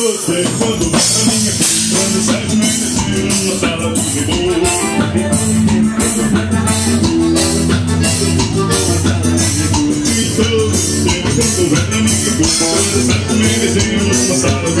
você quando vai na minha Quando sai de meio na sala de Então você quando vai na minha Quando sai de meio na sala de